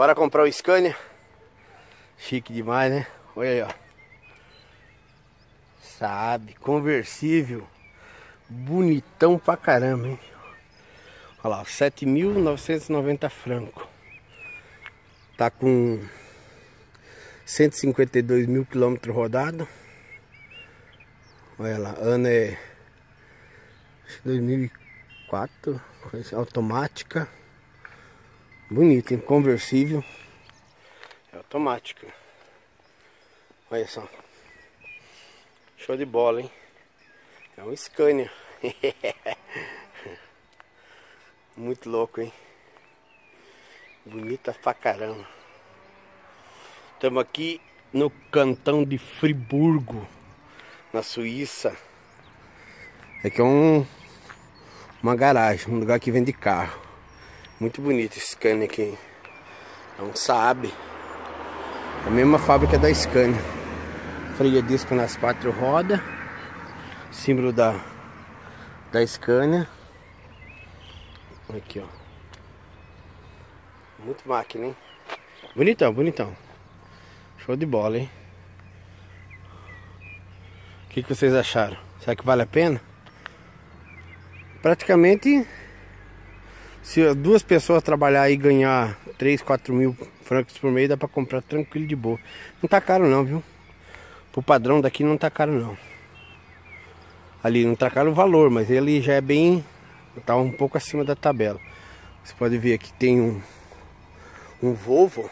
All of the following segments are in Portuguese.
Bora comprar o Scania. Chique demais, né? Olha aí, ó. Sabe, conversível. Bonitão pra caramba, hein? Olha lá, 7.990 franco. Tá com 152 mil quilômetros rodados. Olha lá, ano é 2004, automática. Bonito, hein? Conversível. É automática. Olha só. Show de bola, hein? É um Scania. Muito louco, hein? Bonita pra caramba. Estamos aqui no cantão de Friburgo, na Suíça. Aqui é um uma garagem, um lugar que vende carro. Muito bonito esse Scania aqui. É um Saab. É a mesma fábrica da Scania. Freio disco nas quatro rodas. Símbolo da, da Scania. Aqui, ó. Muito máquina, hein? Bonitão, bonitão. Show de bola, hein? O que, que vocês acharam? Será que vale a pena? Praticamente se as duas pessoas trabalhar e ganhar 3, 4 mil francos por mês, dá pra comprar tranquilo de boa. Não tá caro não, viu? Pro padrão daqui não tá caro não. Ali não tá caro o valor, mas ele já é bem... Tá um pouco acima da tabela. Você pode ver aqui tem um... Um Volvo.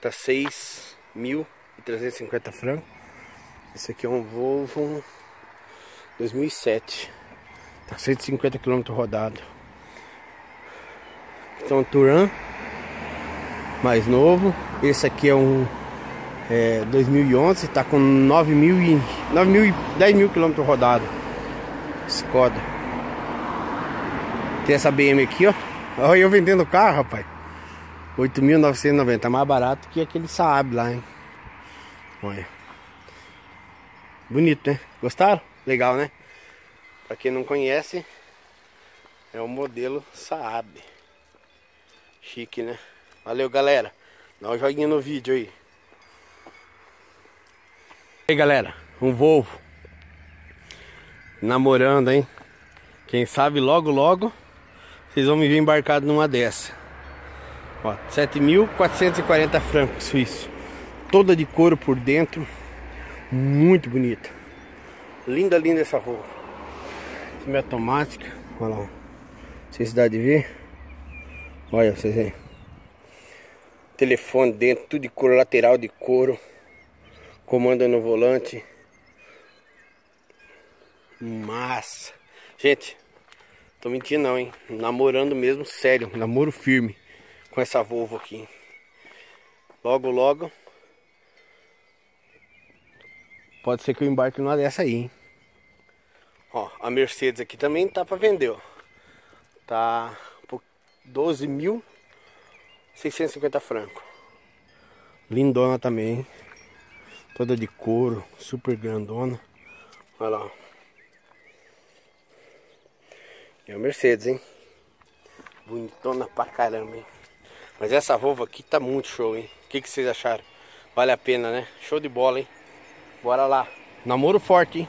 Tá 6.350 francos. Esse aqui é um Volvo 2007. Tá 150 km rodado. Então Turan mais novo. Esse aqui é um é, 2011, tá com 9 mil e 9 mil e 10 mil km rodado. Skoda. Tem essa BM aqui, ó. Olha eu vendendo o carro, rapaz. 8.990, tá mais barato que aquele Saab lá, hein? Olha. Bonito, né? Gostaram? Legal, né? Para quem não conhece, é o modelo Saab. Chique, né? Valeu, galera. Dá um joguinho no vídeo aí. E aí, galera. Um Volvo. Namorando, hein? Quem sabe logo, logo, vocês vão me ver embarcado numa dessa. Ó, 7.440 francos suíço. Toda de couro por dentro. Muito bonita. Linda, linda essa Volvo semi-automática. Olha lá. Dá de ver? Olha, vocês veem. Telefone dentro, tudo de couro, lateral de couro. Comanda no volante. Massa. Gente, tô mentindo não, hein? Namorando mesmo, sério. Namoro firme com essa Volvo aqui. Logo, logo. Pode ser que eu embarque numa dessa aí, hein? Ó, a Mercedes aqui também tá para vender, ó. Tá por 12.650 francos. Lindona também. Toda de couro, super grandona. Olha lá. É a Mercedes, hein? Bonitona pra caramba, hein? Mas essa Volvo aqui tá muito show, hein? O que, que vocês acharam? Vale a pena, né? Show de bola, hein? Bora lá. Namoro forte, hein?